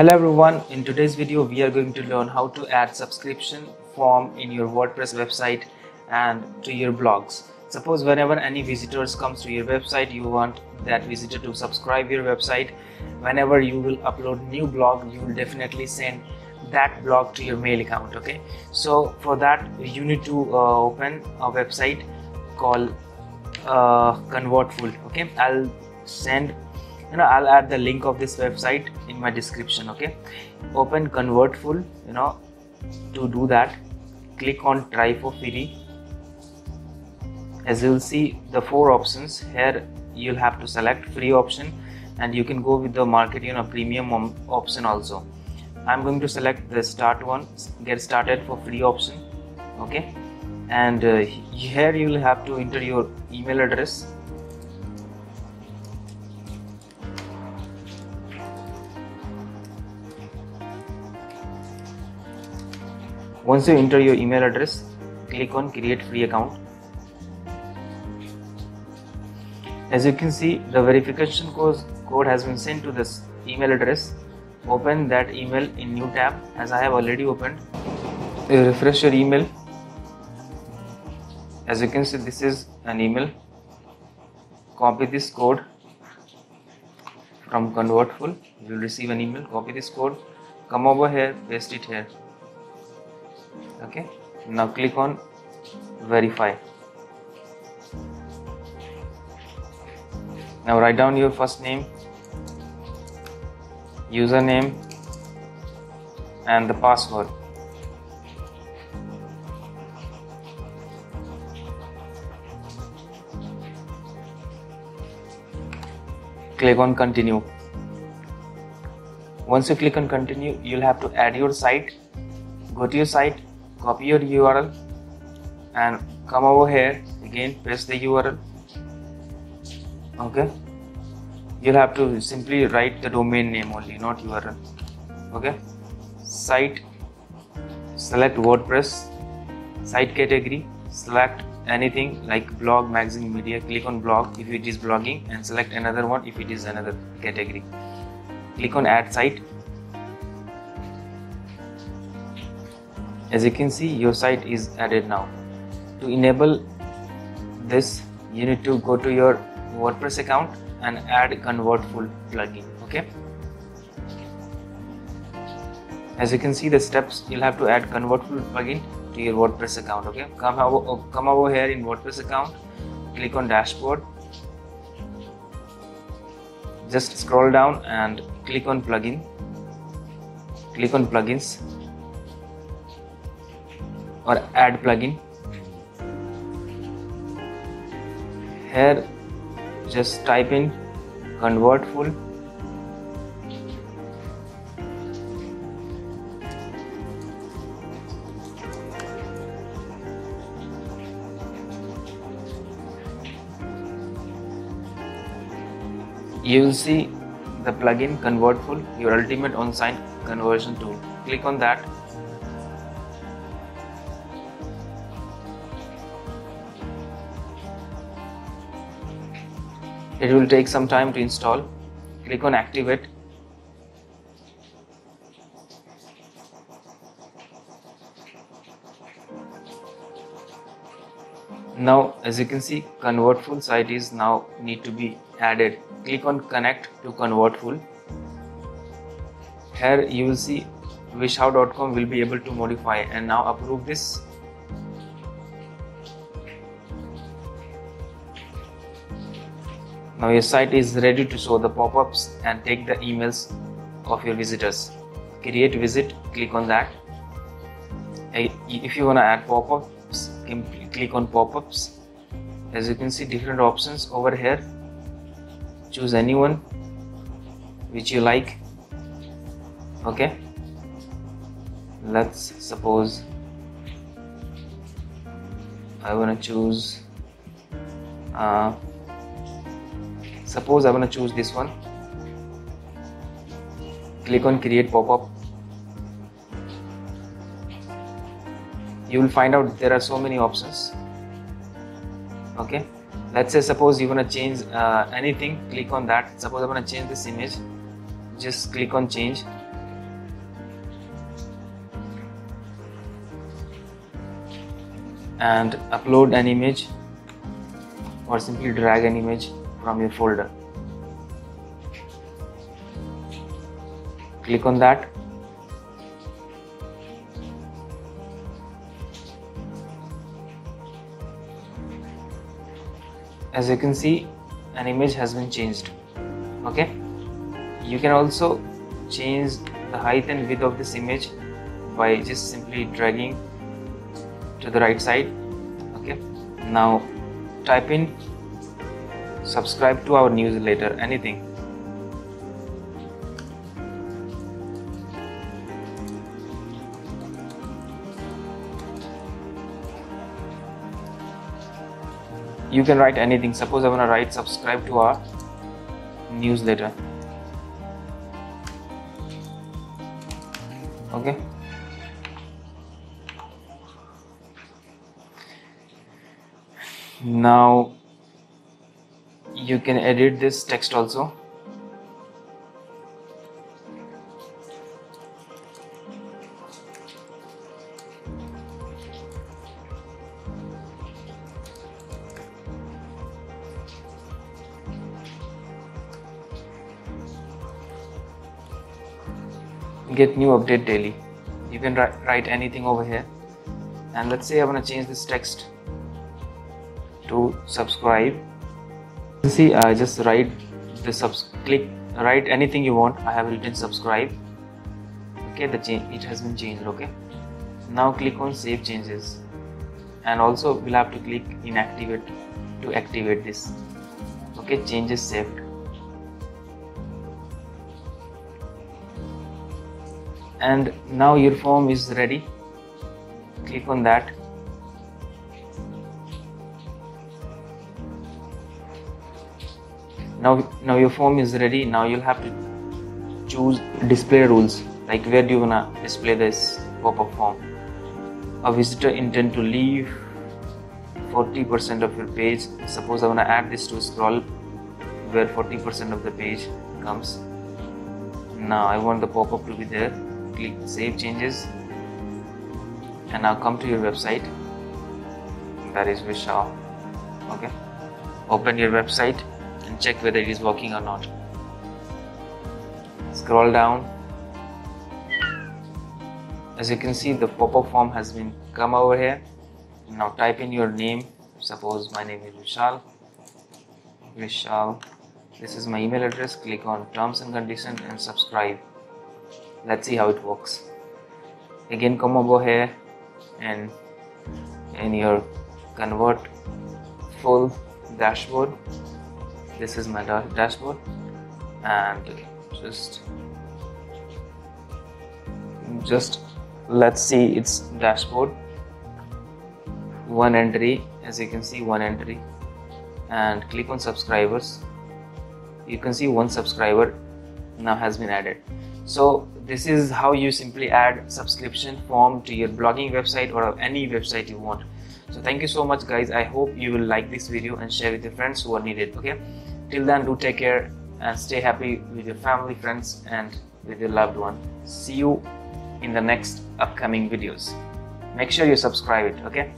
Hello everyone, in today's video we are going to learn how to add subscription form in your WordPress website and to your blogs. Suppose whenever any visitors comes to your website you want that visitor to subscribe your website. Whenever you will upload new blog you will definitely send that blog to your mail account okay? So for that you need to uh, open a website called uh, convertful okay? I'll send you know i'll add the link of this website my description okay? Open convertful you know to do that. Click on try for free. As you'll see the four options. Here you'll have to select free option and you can go with the market you know premium option also. I'm going to select the start one get started for free option okay? And uh, here you will have to enter your email address Once you enter your email address, click on create free account. As you can see, the verification code has been sent to this email address. Open that email in new tab as I have already opened. You refresh your email. As you can see, this is an email. Copy this code from Convertful. You will receive an email. Copy this code. Come over here, paste it here okay. Now click on verify. Now write down your first name username and the password. Click on continue. Once you click on continue you'll have to add your site. Go to your site copy your url and come over here. Again paste the url. Okay. You'll have to simply write the domain name only not url. Okay. Site. Select wordpress. Site category. Select anything like blog magazine media. Click on blog if it is blogging and select another one if it is another category. Click on add site as you can see your site is added now. To enable this you need to go to your wordpress account and add convertful plugin okay? As you can see the steps you'll have to add convertful plugin to your wordpress account okay? Come over, uh, come over here in wordpress account click on dashboard. Just scroll down and click on plugin. Click on plugins or add plugin. Here just type in convertful you will see the plugin convertful your ultimate on-site conversion tool. Click on that it will take some time to install. Click on activate. Now as you can see convertful site is now need to be added. Click on connect to convertful here you will see vishhow.com will be able to modify and now approve this Now your site is ready to show the pop-ups and take the emails of your visitors. Create visit, click on that. If you want to add pop-ups, click on pop-ups. As you can see different options over here. Choose anyone which you like. Okay. Let's suppose I want to choose uh, suppose I want to choose this one. Click on create pop-up. You will find out there are so many options. Okay? Let's say suppose you want to change uh, anything click on that. Suppose I want to change this image. Just click on change. And upload an image or simply drag an image from your folder. Click on that. As you can see an image has been changed okay? You can also change the height and width of this image by just simply dragging to the right side okay? Now type in subscribe to our newsletter anything. You can write anything. Suppose i want to write subscribe to our newsletter okay? Now you can edit this text also. Get new update daily. You can write anything over here. And let's say I want to change this text to subscribe see I just write the subs click write anything you want. I have written subscribe. Okay the change it has been changed okay? Now click on save changes. And also we'll have to click inactivate to activate this. Okay changes saved. And now your form is ready. Click on that now now your form is ready. Now you'll have to choose display rules. Like where do you wanna display this pop-up form? A visitor intend to leave 40% of your page. Suppose I wanna add this to scroll where 40% of the page comes. Now I want the pop-up to be there. Click save changes. And now come to your website. That is Vishal. Okay. Open your website and check whether it is working or not. Scroll down. As you can see the pop-up form has been come over here. Now type in your name. Suppose my name is Vishal. Vishal this is my email address. Click on terms and conditions and subscribe. Let's see how it works. Again come over here and in your convert full dashboard this is my dashboard. And just just let's see its dashboard. One entry as you can see one entry. And click on subscribers. You can see one subscriber now has been added. So this is how you simply add subscription form to your blogging website or any website you want. So thank you so much guys. I hope you will like this video and share with your friends who are needed okay till then do take care and stay happy with your family friends and with your loved one. See you in the next upcoming videos. Make sure you subscribe it okay